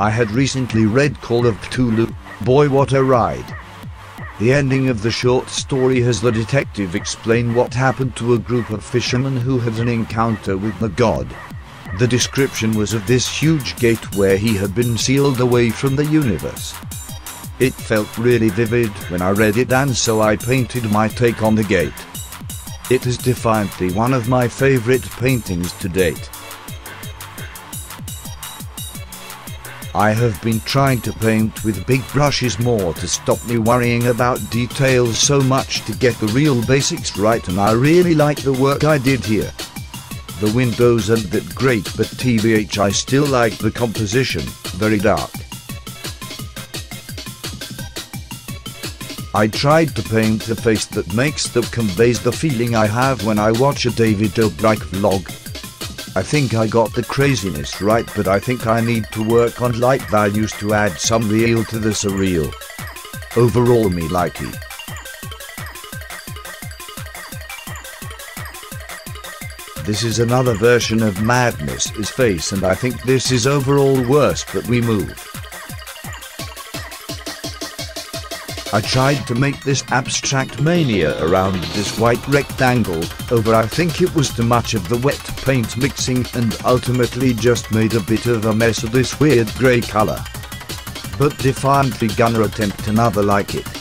I had recently read Call of Cthulhu, boy what a ride. The ending of the short story has the detective explain what happened to a group of fishermen who had an encounter with the god. The description was of this huge gate where he had been sealed away from the universe. It felt really vivid when I read it and so I painted my take on the gate. It is defiantly one of my favorite paintings to date. I have been trying to paint with big brushes more to stop me worrying about details so much to get the real basics right and I really like the work I did here. The windows aren't that great but TBH I still like the composition, very dark. I tried to paint a face that makes that conveys the feeling I have when I watch a David Dobrik vlog. I think I got the craziness right but I think I need to work on light values to add some real to the surreal. Overall me likey. This is another version of Madness is Face and I think this is overall worse, but we move. I tried to make this abstract mania around this white rectangle, over I think it was too much of the wet paint mixing and ultimately just made a bit of a mess of this weird grey colour. But defiantly gonna attempt another like it.